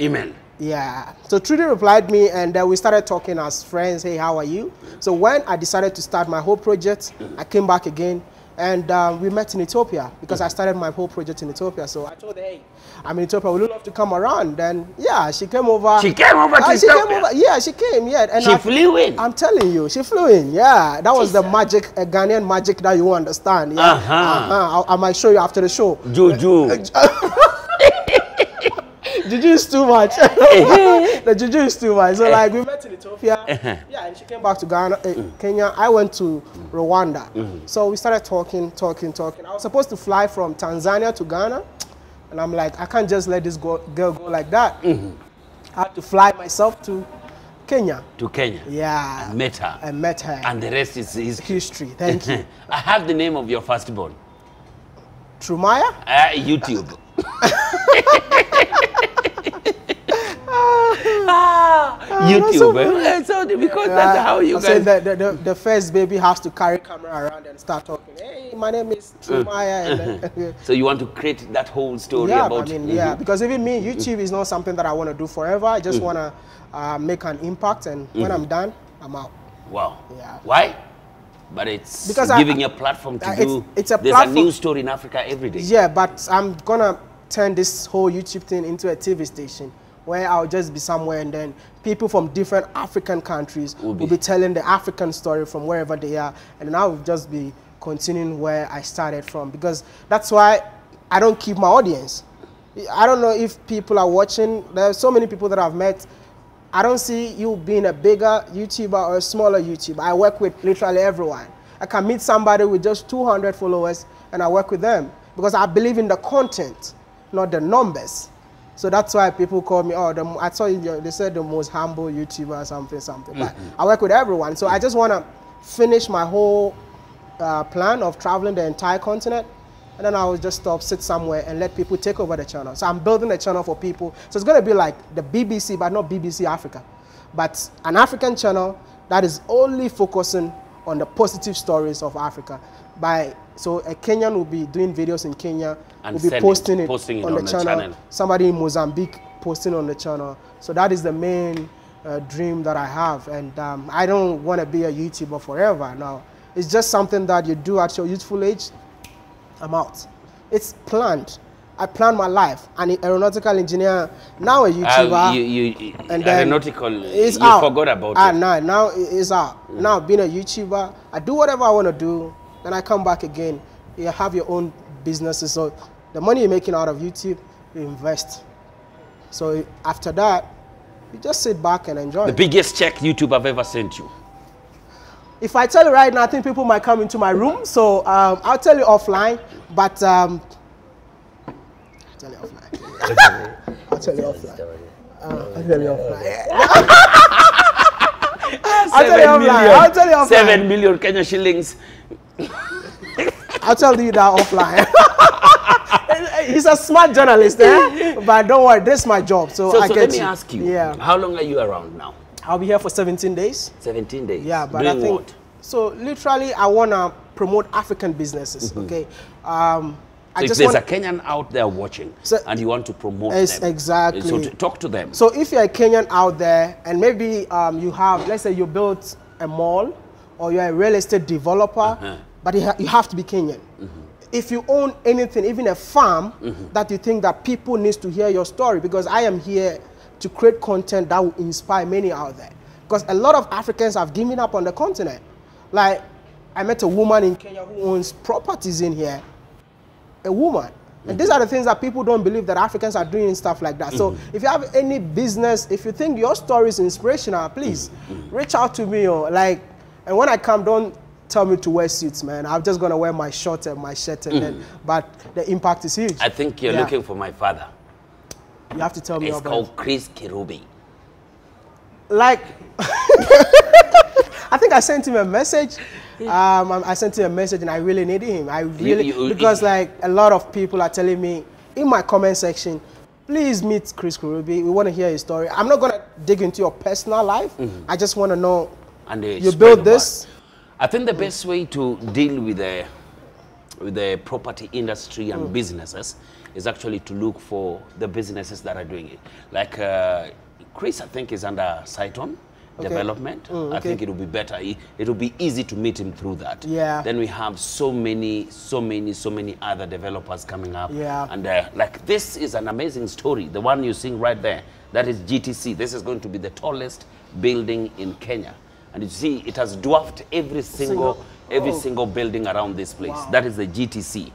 Speaker 1: Amen.
Speaker 2: Yeah. So Trudy replied me, and uh, we started talking as friends. Hey, how are you? So when I decided to start my whole project, I came back again, and um, we met in Ethiopia because I started my whole project in Ethiopia. So I told her, hey, I'm in Ethiopia. Would you love to come around? Then yeah, she came over.
Speaker 1: She came over to
Speaker 2: Ah, she
Speaker 1: Ethiopia?
Speaker 2: came over. Yeah, she came. Yeah, and
Speaker 1: She
Speaker 2: I-
Speaker 1: flew in.
Speaker 2: I'm telling you, she flew in. Yeah, that was the magic, uh, Ghanaian magic that you understand. Yeah,
Speaker 1: Uh-huh.
Speaker 2: Uh-huh. I, I might show you after the show.
Speaker 1: Juju. <laughs>
Speaker 2: Juju is too much. <laughs> <laughs> the juju is too much. So like we met in Ethiopia.
Speaker 1: Uh-huh.
Speaker 2: Yeah, and she came back to Ghana, uh, Kenya. I went to Rwanda.
Speaker 1: Mm-hmm.
Speaker 2: So we started talking, talking, talking. I was supposed to fly from Tanzania to Ghana, and I'm like, I can't just let this go, girl go like that.
Speaker 1: Mm-hmm.
Speaker 2: I had to fly myself to Kenya.
Speaker 1: to Kenya.
Speaker 2: Yeah.
Speaker 1: I met her.
Speaker 2: I met her.
Speaker 1: And the rest is history.
Speaker 2: history. Thank you. <laughs>
Speaker 1: I have the name of your firstborn.
Speaker 2: Trumaya?
Speaker 1: Uh, YouTube. YouTube. eh? So because that's how you
Speaker 2: I said
Speaker 1: guys.
Speaker 2: the, the, the, the first baby has to carry camera around and start talking. Hey, my name is Trumaya. and <laughs>
Speaker 1: So you want to create that whole story
Speaker 2: yeah,
Speaker 1: about.
Speaker 2: I mean, yeah,
Speaker 1: Mhm.
Speaker 2: because even me, YouTube is not something that I want to do forever. I just want to uh, make an impact, and when I'm done, I'm out.
Speaker 1: Wow.
Speaker 2: Yeah.
Speaker 1: Why? But it's
Speaker 2: Because I-
Speaker 1: giving you a platform to
Speaker 2: uh, it's-
Speaker 1: do.
Speaker 2: it's a
Speaker 1: There's
Speaker 2: platform-
Speaker 1: a news story in Africa every day.
Speaker 2: Yeah, but I'm gonna turn this whole YouTube thing into a TV station where I'll just be somewhere and then people from different African countries
Speaker 1: Will
Speaker 2: will
Speaker 1: be-
Speaker 2: be, telling the African story from wherever they are, and then I'll just be continuing where I started from because that's why I don't keep my audience. I don't know if people are watching. There are so many people that I've met. I don't see you being a bigger YouTuber or a smaller YouTuber. I work with literally everyone. I can meet somebody with just 200 followers and I work with them because I believe in the content, not the numbers. So that's why people call me, oh, the, I saw you, they said the most humble YouTuber or something, something. But I work with everyone. So I just want to finish my whole uh, plan of traveling the entire continent and then I will just stop, sit somewhere, and let people take over the channel. So I'm building a channel for people. So it's going to be like the BBC, but not BBC Africa, but an African channel that is only focusing on the positive stories of Africa. By so a Kenyan will be doing videos in Kenya,
Speaker 1: And
Speaker 2: will be posting it,
Speaker 1: posting it
Speaker 2: on,
Speaker 1: on
Speaker 2: the,
Speaker 1: the
Speaker 2: channel.
Speaker 1: channel.
Speaker 2: Somebody in Mozambique posting on the channel. So that is the main uh, dream that I have, and um, I don't want to be a YouTuber forever. No, it's just something that you do at your youthful age. I'm out. It's planned. I planned my life. An aeronautical engineer, now a YouTuber.
Speaker 1: Uh, you, you,
Speaker 2: and then
Speaker 1: aeronautical,
Speaker 2: it's
Speaker 1: you
Speaker 2: out.
Speaker 1: forgot about
Speaker 2: ah,
Speaker 1: it.
Speaker 2: No, now it's out. Now being a YouTuber, I do whatever I want to do. Then I come back again. You have your own businesses. So the money you're making out of YouTube, you invest. So after that, you just sit back and enjoy.
Speaker 1: The biggest check YouTube have ever sent you.
Speaker 2: if I tell you right now, I think people might come into my room. So um, I'll tell you offline. But um, I'll tell you offline. <laughs> I'll tell you offline. Uh, I'll tell you offline. <laughs> I'll tell you offline. I'll tell you offline.
Speaker 1: Seven million Kenya shillings.
Speaker 2: I'll tell you that offline. <laughs> He's a smart journalist, eh? but don't worry, this is my job. So,
Speaker 1: So,
Speaker 2: I
Speaker 1: so let me
Speaker 2: you.
Speaker 1: ask you,
Speaker 2: Yeah,
Speaker 1: how long are you around now?
Speaker 2: I'll be here for 17 days.
Speaker 1: 17 days.
Speaker 2: Yeah, but
Speaker 1: Doing
Speaker 2: I think
Speaker 1: what?
Speaker 2: so. Literally, I wanna promote African businesses. Okay, um, I
Speaker 1: So if
Speaker 2: just
Speaker 1: there's
Speaker 2: want.
Speaker 1: a Kenyan out there watching
Speaker 2: So-
Speaker 1: and you want to promote them,
Speaker 2: exactly.
Speaker 1: So to talk to them.
Speaker 2: So if you're a Kenyan out there and maybe um, you have, let's say you built a mall or you're a real estate developer,
Speaker 1: Uh-huh.
Speaker 2: But you, ha- you have to be Kenyan.
Speaker 1: Mm-hmm.
Speaker 2: If you own anything, even a farm, that you think that people needs to hear your story, because I am here to create content that will inspire many out there. Because a lot of Africans have given up on the continent. Like I met a woman in Kenya who owns properties in here a woman. And these are the things that people don't believe that Africans are doing and stuff like that. So if you have any business, if you think your story is inspirational, please reach out to me. Or like, and when I come, don't tell me to wear suits, man. I'm just gonna wear my short and my shirt, and then. But the impact is huge.
Speaker 1: I think you're
Speaker 2: Yeah.
Speaker 1: looking for my father.
Speaker 2: you have to tell me
Speaker 1: It's
Speaker 2: about.
Speaker 1: called Chris Kirubi.
Speaker 2: like <laughs> I think I sent him a message. Um, I sent him a message, and I really needed him. I really
Speaker 1: you-
Speaker 2: because like a lot of people are telling me in my comment section, please meet Chris Kirubi. We want to hear his story. I'm not gonna dig into your personal life. I just want to know
Speaker 1: And
Speaker 2: you built this.
Speaker 1: I think the best way to deal with the with the property industry
Speaker 2: Mm.
Speaker 1: and businesses is actually to look for the businesses that are doing it. Like uh, Chris, I think is under Saiton
Speaker 2: Okay.
Speaker 1: Development.
Speaker 2: Mm,
Speaker 1: I think it will be better. It, will be easy to meet him through that.
Speaker 2: Yeah.
Speaker 1: Then we have so many, so many, so many other developers coming up.
Speaker 2: Yeah.
Speaker 1: And uh, like this is an amazing story. The one you're seeing right there, that is GTC. This is going to be the tallest building in Kenya. And you see, it has dwarfed every single,
Speaker 2: Single-
Speaker 1: every
Speaker 2: oh.
Speaker 1: single building around this place.
Speaker 2: Wow.
Speaker 1: That is the GTC.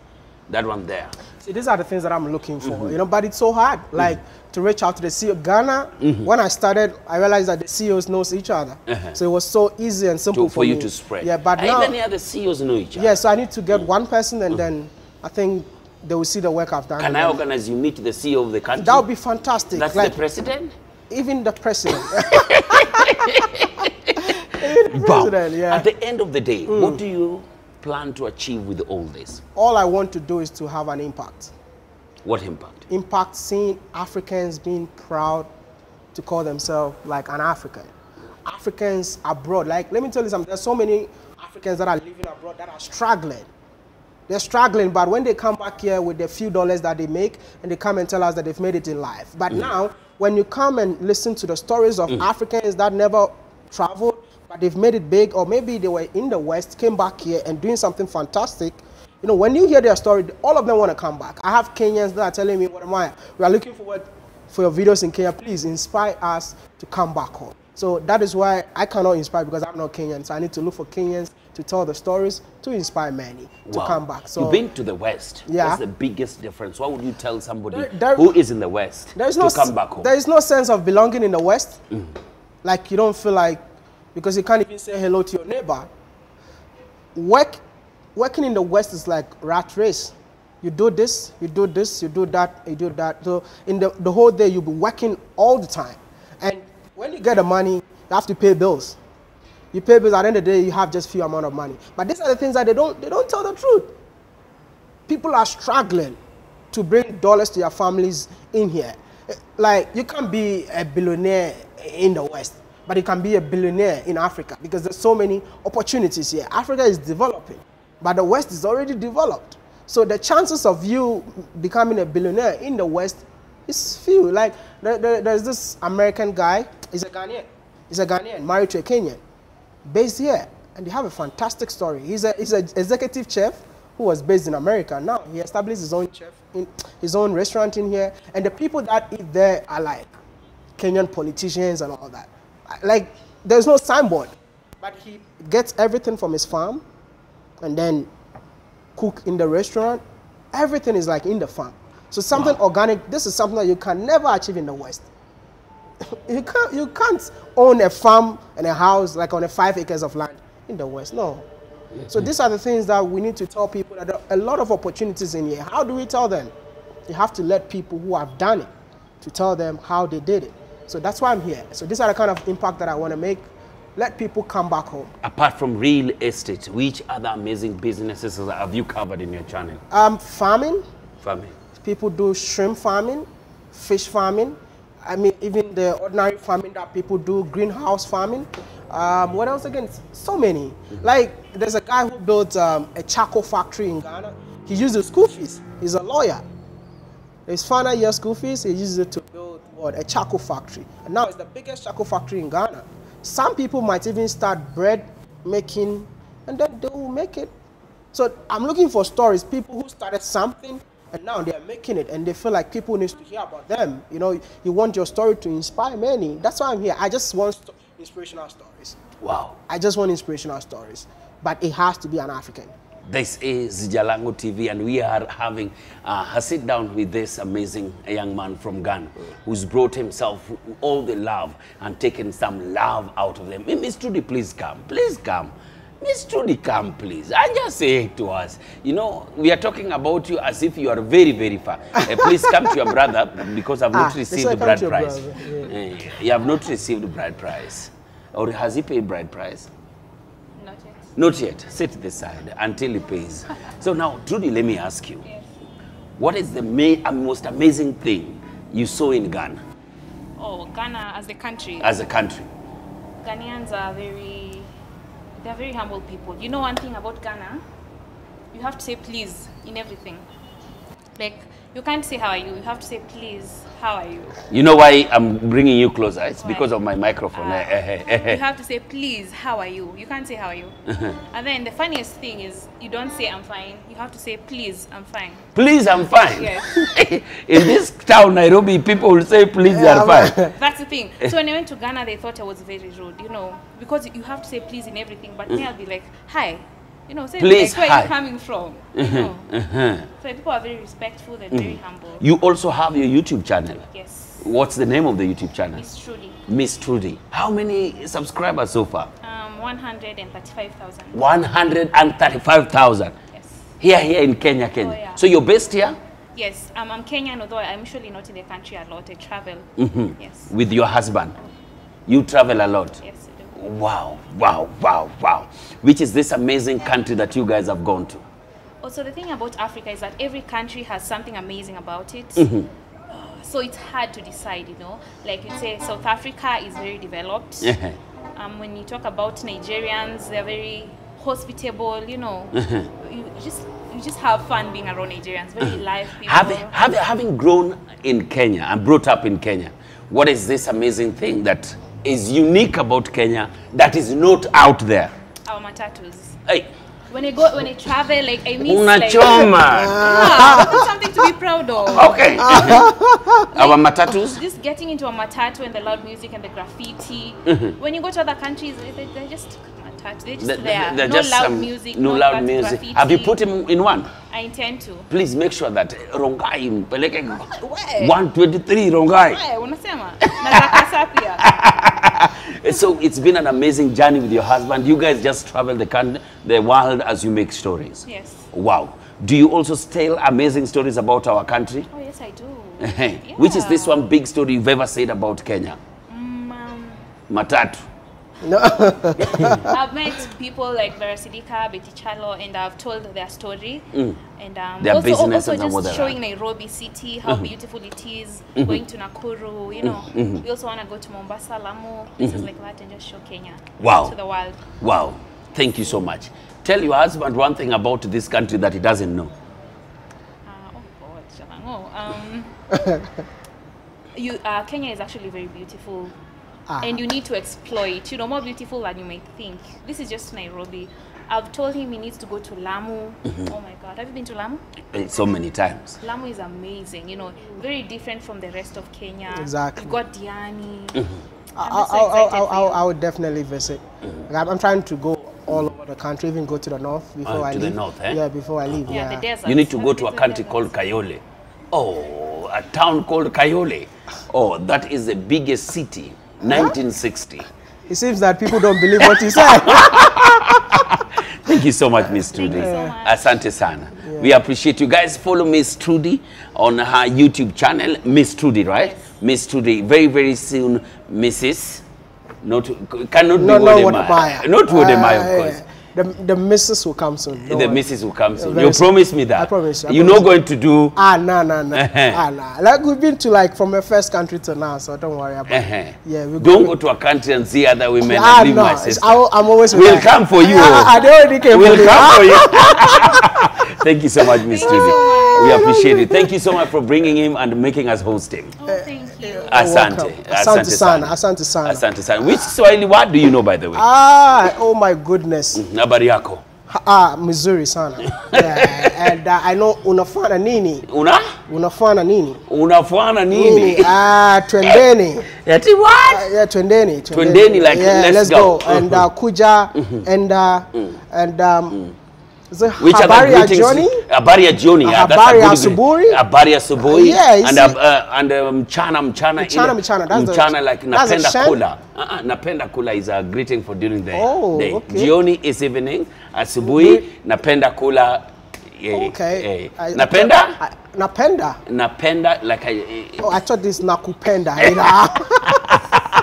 Speaker 1: That one there.
Speaker 2: See, these are the things that I'm looking for,
Speaker 1: Mm-hmm.
Speaker 2: you know. But it's so hard, like to reach out to the CEO. Ghana,
Speaker 1: Mm-hmm.
Speaker 2: when I started, I realized that the CEOs knows each other,
Speaker 1: Uh-huh.
Speaker 2: so it was so easy and simple
Speaker 1: To, for you
Speaker 2: me.
Speaker 1: to spread.
Speaker 2: Yeah, but now,
Speaker 1: even the other CEOs know each other.
Speaker 2: yeah, so I need to get one person, and then I think they will see the work I've done.
Speaker 1: Can I organize you meet the CEO of the country?
Speaker 2: That would be fantastic.
Speaker 1: That's
Speaker 2: like
Speaker 1: the president?
Speaker 2: even the president. <laughs> <laughs> President, yeah. Mm.
Speaker 1: At the end of the day, what do you plan to achieve with all this?
Speaker 2: All I want to do is to have an impact.
Speaker 1: What impact?
Speaker 2: Impact seeing Africans being proud to call themselves like an African. Africans abroad, like let me tell you something. There's so many Africans that are living abroad that are struggling. They're struggling, but when they come back here with the few dollars that they make, and they come and tell us that they've made it in life. But now, when you come and listen to the stories of Africans that never traveled, but they've made it big, or maybe they were in the West, came back here and doing something fantastic. You know, when you hear their story, all of them want to come back. I have Kenyans that are telling me, "What am I? We are looking forward for your videos in Kenya. Please inspire us to come back home." So that is why I cannot inspire because I'm not Kenyan. So I need to look for Kenyans to tell the stories to inspire many to
Speaker 1: Wow.
Speaker 2: come back. So
Speaker 1: You've been to the West.
Speaker 2: Yeah.
Speaker 1: That's the biggest difference. What would you tell somebody
Speaker 2: There- there-
Speaker 1: who is in the West
Speaker 2: there's
Speaker 1: to
Speaker 2: no
Speaker 1: come back home?
Speaker 2: There is no sense of belonging in the West. Mm. Like you don't feel like because you can't even say hello to your neighbor. Work, working in the West is like rat race. You do this, you do this, you do that, you do that. So in the, the whole day you'll be working all the time. And when you get the money, you have to pay bills. You pay bills at the end of the day, you have just few amount of money. But these are the things that they don't they don't tell the truth. people are struggling to bring dollars to their families in here. Eh, Like you can't be a billionaire in the West, but you can be a billionaire in Africa because there's so many opportunities here. Africa is developing, but the West is already developed. So the chances of you becoming a billionaire in the West is few. Like there, there- there's this American guy, he's a Ghanaian. He's a Ghanaian married to a Kenyan based here, and they have a fantastic story. He's a he's an executive chef who was based in America. Now he established his own chef in his own restaurant in here, and the people that eat there are like Kenyan politicians and all that. Like there's no signboard, but he gets everything from his farm, and then cook in the restaurant. Everything is like in the farm. So something organic. This is something that you can never achieve in the West. <laughs> You can't you can't own a farm and a house like on a five acres of land in the west no. So mm-hmm. these are the things that we need to tell people that there are a lot of opportunities in here. How do we tell them? You have to let people who have done it to tell them how they did it so that's why i'm here so these are the kind of impact that i want to make let people come back home
Speaker 1: Apart from real estate, which other amazing businesses have you covered in your channel?
Speaker 2: um, farming
Speaker 1: Family.
Speaker 2: people do shrimp farming, fish farming. I mean, even the ordinary farming that people do, greenhouse farming. Um, what else again? So many. Like, there's a guy who built um, a charcoal factory in Ghana. He used the school fees. He's a lawyer. His final year school fees, he uses it to build what a charcoal factory. And now it's the biggest charcoal factory in Ghana. Some people might even start bread making, and then they will make it. So I'm looking for stories, people who started something and now they are making it and they feel like people need to hear about them. You know, you want your story to inspire many. That's why I'm here. I just want inspirational stories.
Speaker 1: Wow.
Speaker 2: I just want inspirational stories. But it has to be an African.
Speaker 1: This is Jalango TV, and we are having uh, a sit down with this amazing young man from Ghana who's brought himself all the love and taken some love out of them. Miss Trudy, please come. Please come. Miss Trudy, come, please. And just say to us. You know, we are talking about you as if you are very, very far. <laughs> Uh, please come to your brother because I've not
Speaker 2: Ah,
Speaker 1: received the bride price.
Speaker 2: brother,
Speaker 1: Uh, you have not received the bride price. Or has he paid bride price?
Speaker 3: Not yet.
Speaker 1: Not yet. Sit this side until he pays. so now, Trudy, let me ask you.
Speaker 3: Yes.
Speaker 1: What is the uh, most amazing thing you saw in Ghana
Speaker 3: Oh, Ghana as a country.
Speaker 1: as a country?
Speaker 3: Ghanaians are very, they're very humble people. You know one thing about Ghana? You have to say please in everything. Like, you can't say how are you, you have to say please, how are you?
Speaker 1: You know why I'm bringing you closer? It's
Speaker 3: Why?
Speaker 1: because of my microphone.
Speaker 3: Ah.
Speaker 1: Eh, eh, eh, eh, you
Speaker 3: have to say please, how are you? You can't say how are you. <laughs> and then the funniest thing is you don't say I'm fine. You have to say please, I'm fine.
Speaker 1: Please, I'm fine.
Speaker 3: Yes. <laughs>
Speaker 1: in this town, Nairobi, people will say, please, they are
Speaker 2: Yeah,
Speaker 1: fine. <laughs>
Speaker 3: That's the thing. So when I went to Ghana, they thought I was very rude, you know, because you have to say please in everything. But mm. me, I'll be like, hi, you know, say
Speaker 1: Please,
Speaker 3: like, where
Speaker 1: hi.
Speaker 3: are you coming from? <laughs> You know.
Speaker 1: Uh-huh.
Speaker 3: So people are very respectful and very humble.
Speaker 1: You also have your YouTube channel.
Speaker 3: Yes.
Speaker 1: What's the name of the YouTube channel?
Speaker 3: It's truly
Speaker 1: Miss Trudy. How many subscribers so far?
Speaker 3: um, 135,000.
Speaker 1: 135,000.
Speaker 3: Yes.
Speaker 1: Here, here in Kenya, Kenya.
Speaker 3: Oh, yeah.
Speaker 1: So you're based here
Speaker 3: Yes, um, I'm Kenyan, although I'm usually not in the country a lot. I travel.
Speaker 1: Mm-hmm.
Speaker 3: Yes.
Speaker 1: with your husband. You travel a lot.
Speaker 3: Yes.
Speaker 1: Wow, wow, wow, wow. Which is this amazing country that you guys have gone to?
Speaker 3: Also, the thing about Africa is that every country has something amazing about it.
Speaker 1: Mm-hmm.
Speaker 3: So it's hard to decide, you know. Like you say, South Africa is very developed.
Speaker 1: Uh-huh.
Speaker 3: um, when you talk about Nigerians, they're very hospitable, you know. <laughs> You just you just have fun being around Nigerians, very live people.
Speaker 1: Having, having, having grown in Kenya and brought up in Kenya, what is this amazing thing that is unique about Kenya that is not out there?
Speaker 3: Our matatus.
Speaker 1: Hey,
Speaker 3: When I go, when I travel, like I miss like,
Speaker 1: unachoma.
Speaker 3: yeah, that's something to be proud of.
Speaker 1: Okay. like, <laughs> Our matatus?
Speaker 3: Just getting into a matatu and the loud music and the graffiti. Mm -hmm. When you go to other countries, they, they're just matatu. They're just
Speaker 1: the, the,
Speaker 3: there.
Speaker 1: they're
Speaker 3: no
Speaker 1: just
Speaker 3: loud
Speaker 1: some-
Speaker 3: music.
Speaker 1: No
Speaker 3: no
Speaker 1: loud music.
Speaker 3: Graffiti.
Speaker 1: Have you put him in one?
Speaker 3: I intend to.
Speaker 1: Please make sure that Rongai mpeleke
Speaker 3: Where?
Speaker 1: 123 Rongai.
Speaker 3: Eh, unasema nataka pia. <laughs>
Speaker 1: So it's been an amazing journey with your husband. You guys just travel the country, the world as you make stories.
Speaker 3: Yes.
Speaker 1: Wow. Do you also tell amazing stories about our country?
Speaker 3: Oh yes, I do. yeah. <laughs>
Speaker 1: Which is this one big story you've ever said about Kenya?
Speaker 3: Mm, um,
Speaker 1: Matatu. <laughs>
Speaker 3: I've met people like Vera Sidika, Betty Chalo, and I've told their story. Mm. And um,
Speaker 1: Their
Speaker 3: also,
Speaker 1: business
Speaker 3: also
Speaker 1: and
Speaker 3: just showing. Nairobi city, how mm -hmm. beautiful it is, mm -hmm. going to Nakuru, you know. Mm -hmm. We also want to go to Mombasa, Lamu, places like that, and just show Kenya
Speaker 1: Wow.
Speaker 3: to the world.
Speaker 1: Wow. Thank you so much. Tell your husband one thing about this country that he doesn't know.
Speaker 3: Uh, oh God, Shalango. Um, <laughs> you, uh, Kenya is actually very beautiful,
Speaker 2: Ah.
Speaker 3: and you need to exploit. You know, more beautiful than you might think. This is just Nairobi. I've told him he needs to go to Lamu. Oh my God, have you been to Lamu?
Speaker 1: So many times.
Speaker 3: Lamu is amazing. You know, very different from the rest of Kenya.
Speaker 2: Exactly.
Speaker 3: You got Diani. I'm
Speaker 2: I,
Speaker 3: so
Speaker 2: I,
Speaker 3: excited
Speaker 2: I, I, would definitely visit. Like, I'm, I'm trying to go all over the country, even go to the north before
Speaker 1: Ah,
Speaker 2: I
Speaker 1: to the north, eh?
Speaker 2: Yeah, before I leave.
Speaker 3: Yeah,
Speaker 2: Yeah,
Speaker 3: the desert.
Speaker 1: You need to go to a
Speaker 3: Have you been
Speaker 1: country called? Kayole. Oh, a town called Kayole. Oh, that is the biggest city. 1960.
Speaker 2: It seems that people don't believe what you said. <laughs>
Speaker 1: Thank you so much, Miss Trudy.
Speaker 3: you so.
Speaker 1: Asante sana. We appreciate you guys. Follow Miss Trudy on her YouTube channel, Miss Trudy, right?
Speaker 3: Yes.
Speaker 1: Miss Trudy. Very, very soon, Mrs. Not cannot
Speaker 2: no,
Speaker 1: be
Speaker 2: no,
Speaker 1: Wode Maya.
Speaker 2: Wodemaya.
Speaker 1: Not Wode Maya,
Speaker 2: Uh,
Speaker 1: of course.
Speaker 2: yeah. The, the missus will come soon. don't
Speaker 1: The
Speaker 2: worry.
Speaker 1: Mrs. will come soon.
Speaker 2: very
Speaker 1: You
Speaker 2: soon.
Speaker 1: promise me that.
Speaker 2: I promise you, I
Speaker 1: You're
Speaker 2: promise
Speaker 1: not going to do.
Speaker 2: Ah, no, no, no.
Speaker 1: Uh-huh.
Speaker 2: ah, nah. Like we've been to like from my first country to now, so don't worry about
Speaker 1: Uh-huh.
Speaker 2: it. Yeah, we
Speaker 1: Don't go to a country and see other women
Speaker 2: Ah,
Speaker 1: and leave
Speaker 2: no.
Speaker 1: my sister.
Speaker 2: I, am always with
Speaker 1: We'll
Speaker 2: her.
Speaker 1: come for you.
Speaker 2: Ah, ah, they already came
Speaker 1: We'll
Speaker 2: for me.
Speaker 1: come for you. <laughs> <laughs> Thank you so much, Miss
Speaker 3: Thank
Speaker 1: Trudy. We appreciate it. Thank you so much for bringing him and making us host him.
Speaker 3: Oh, thank you.
Speaker 2: You're
Speaker 1: Asante.
Speaker 2: welcome. Asante sana. Asante sana.
Speaker 1: Asante sana. Which Swahili word do you know, by the way?
Speaker 2: Ah, oh my goodness.
Speaker 1: Habari yako.
Speaker 2: Ah, mzuri sana. <laughs> yeah, and uh, I know unafana nini?
Speaker 1: Una?
Speaker 2: Unafana nini?
Speaker 1: Unafuana
Speaker 2: Nini?
Speaker 1: nini?
Speaker 2: Ah, twendeni. <laughs>
Speaker 1: Ati what?
Speaker 2: Uh, yeah, twendeni.
Speaker 1: Twendeni, Twendeni like,
Speaker 2: yeah,
Speaker 1: let's
Speaker 2: let's
Speaker 1: go.
Speaker 2: go. And uh, kuja and uh, and um, mm
Speaker 1: Which
Speaker 2: habari
Speaker 1: are
Speaker 2: the
Speaker 1: greetings? Habari ya Jioni. a
Speaker 2: Habari ya asubuhi?
Speaker 1: Habari ya asubuhi.
Speaker 2: Yeah,
Speaker 1: and uh, uh, and uh, mchana mchana.
Speaker 2: Mchana,
Speaker 1: ile-
Speaker 2: mchana, that's
Speaker 1: mchana like
Speaker 2: that's the
Speaker 1: napenda kula. Uh-uh, napenda kula is a greeting for during the
Speaker 2: Oh,
Speaker 1: day.
Speaker 2: okay.
Speaker 1: Jioni is evening. Asubuhi napenda kula. Yeah,
Speaker 2: Okay.
Speaker 1: yeah.
Speaker 2: I-
Speaker 1: Napenda?
Speaker 2: I, napenda.
Speaker 1: Napenda like I,
Speaker 2: Oh, I thought this nakupenda. <laughs> <laughs>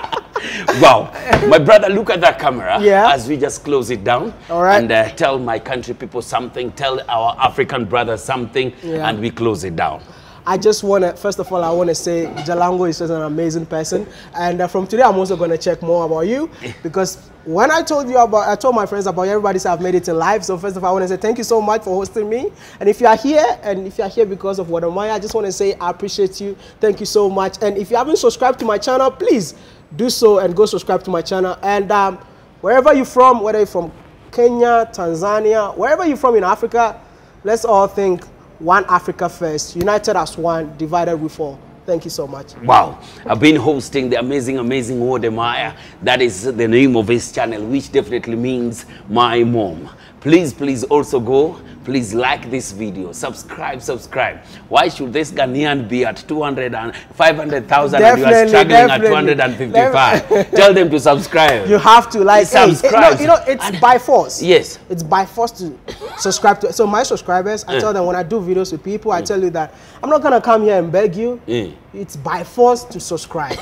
Speaker 1: Wow. My brother, look at that camera
Speaker 2: Yeah.
Speaker 1: as we just close it down.
Speaker 2: All right.
Speaker 1: And uh, tell my country people something, tell our African brothers something,
Speaker 2: Yeah.
Speaker 1: and we close it down.
Speaker 2: I just want to, first of all, I want to say Jalango is just an amazing person. And uh, from today, I'm also going to check more about you <laughs> because when I told you about, I told my friends about everybody said I've made it in life. So first of all, I want to say thank you so much for hosting me. And if you are here, and if you are here because of what Wode Maya, I I just want to say I appreciate you. Thank you so much. And if you haven't subscribed to my channel, please do so and go subscribe to my channel. And um, wherever you're from, whether you're from Kenya, Tanzania, wherever you're from in Africa, let's all think one Africa first, united as one, divided we fall. Thank you so much.
Speaker 1: Wow. I've been hosting the amazing, amazing Wode Maya. That is the name of his channel, which definitely means my mom. Please, please also go. Please like this video. Subscribe, subscribe. Why should this Ghanaian be at 200 and 500,000 and you are
Speaker 2: Definitely,
Speaker 1: struggling at 255? Tell them to subscribe.
Speaker 2: You have to like hey,
Speaker 1: Subscribe.
Speaker 2: it- no, you know, it's by force.
Speaker 1: Yes.
Speaker 2: It's by force to subscribe to. So my subscribers, I tell them when I do videos with people, I tell you that I'm not gonna come here and beg you.
Speaker 1: Mm.
Speaker 2: It's by force to subscribe.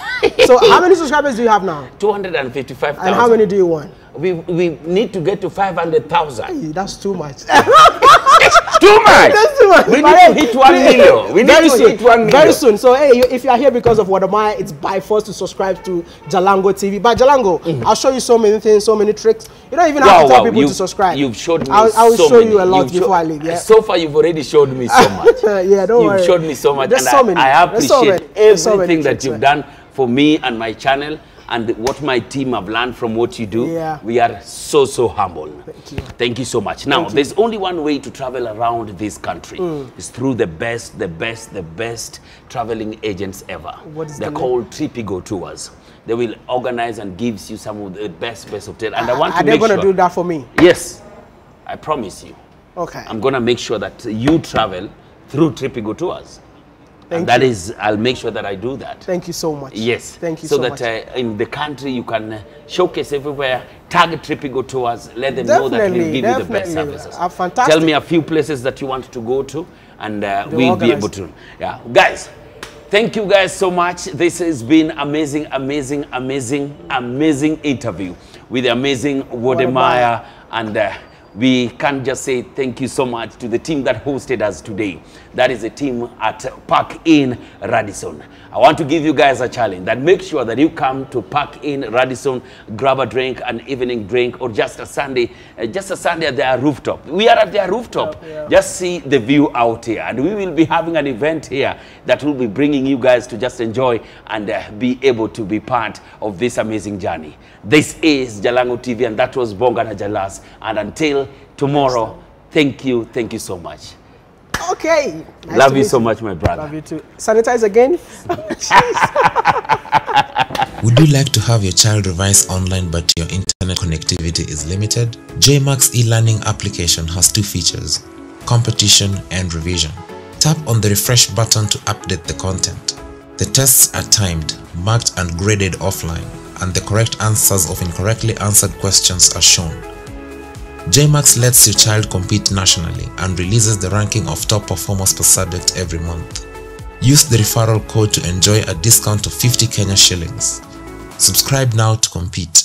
Speaker 2: so how many subscribers do you have now? <laughs>
Speaker 1: 255,000.
Speaker 2: And how many do you want?
Speaker 1: We, we need to get to 500,000.
Speaker 2: Hey, that's too much. <laughs>
Speaker 1: Too much.
Speaker 2: That's too much.
Speaker 1: We need
Speaker 2: But
Speaker 1: to hit 1 million. We need
Speaker 2: very
Speaker 1: to
Speaker 2: soon,
Speaker 1: hit 1 million.
Speaker 2: Very soon. So hey, you, if you are here because of Wode Maya, it's by force to subscribe to Jalango TV. But Jalango, mm-hmm. I'll show you so many things, so many tricks. You don't even have.
Speaker 1: Wow,
Speaker 2: to tell
Speaker 1: wow,
Speaker 2: people
Speaker 1: you've-
Speaker 2: to subscribe.
Speaker 1: You've showed me
Speaker 2: I'll, I'll
Speaker 1: so
Speaker 2: show
Speaker 1: many.
Speaker 2: you a lot
Speaker 1: You've
Speaker 2: before I leave. Yeah.
Speaker 1: So far, you've already showed me so <laughs> much.
Speaker 2: yeah, don't
Speaker 1: you've
Speaker 2: worry.
Speaker 1: showed me so much,
Speaker 2: There's
Speaker 1: and
Speaker 2: so
Speaker 1: I,
Speaker 2: many.
Speaker 1: I
Speaker 2: so
Speaker 1: appreciate
Speaker 2: so
Speaker 1: everything that
Speaker 2: tricks,
Speaker 1: you've done for me and my channel, and what my team have learned from what you do.
Speaker 2: Yeah.
Speaker 1: We are so so humble.
Speaker 2: Thank you.
Speaker 1: Thank you so much. Now,
Speaker 2: Thank you.
Speaker 1: there's only one way to travel around this country.
Speaker 2: Mm.
Speaker 1: It's through the best, the best, the best traveling agents ever.
Speaker 2: What is
Speaker 1: They're
Speaker 2: the
Speaker 1: called Tripigo Tours. They will organize and gives you some of the best, best hotels. And I want
Speaker 2: Are
Speaker 1: to
Speaker 2: they
Speaker 1: make
Speaker 2: gonna
Speaker 1: sure.
Speaker 2: do that for me?
Speaker 1: Yes, I promise you.
Speaker 2: Okay.
Speaker 1: I'm gonna make sure that you travel through Tripigo Tours.
Speaker 2: Thank
Speaker 1: and that is, I'll make sure that I do that.
Speaker 2: Thank you so much.
Speaker 1: Yes.
Speaker 2: Thank you
Speaker 1: so,
Speaker 2: so,
Speaker 1: that. Uh, in the country you can uh, showcase everywhere, tag Tripigo Tours, let them know that we'll
Speaker 2: Definitely,
Speaker 1: give you the best services.
Speaker 2: Uh, fantastic.
Speaker 1: Tell me a few places that you want to go to, and uh, we'll be able to. Yeah, guys. Thank you guys so much. This has been amazing, amazing, amazing, amazing interview with the amazing Wode Maya and uh, we can't just say thank you so much to the team that hosted us today. That is the team at Park Inn Radisson. I want to give you guys a challenge that make sure that you come to Park Inn Radisson, grab a drink, an evening drink, or just a Sunday, uh, just a Sunday at their rooftop. We are at their rooftop.
Speaker 2: Yeah.
Speaker 1: Just see the view out here. And we will be having an event here that will be bringing you guys to just enjoy and uh, be able to be part of this amazing journey. This is Jalango TV and that was Bonga na Jalas. And until tomorrow, thank you, thank you so much.
Speaker 2: Okay. Nice
Speaker 1: Love you
Speaker 2: meet
Speaker 1: so much, my brother.
Speaker 2: Love you too. Sanitize again. <laughs> <laughs>
Speaker 4: Would you like to have your child revise online but your internet connectivity is limited? JMax e-learning application has two features, competition and revision. Tap on the refresh button to update the content. The tests are timed, marked and graded offline, and the correct answers of incorrectly answered questions are shown. JMax lets your child compete nationally and releases the ranking of top performers per subject every month. Use the referral code to enjoy a discount of 50 Kenya shillings. Subscribe now to compete.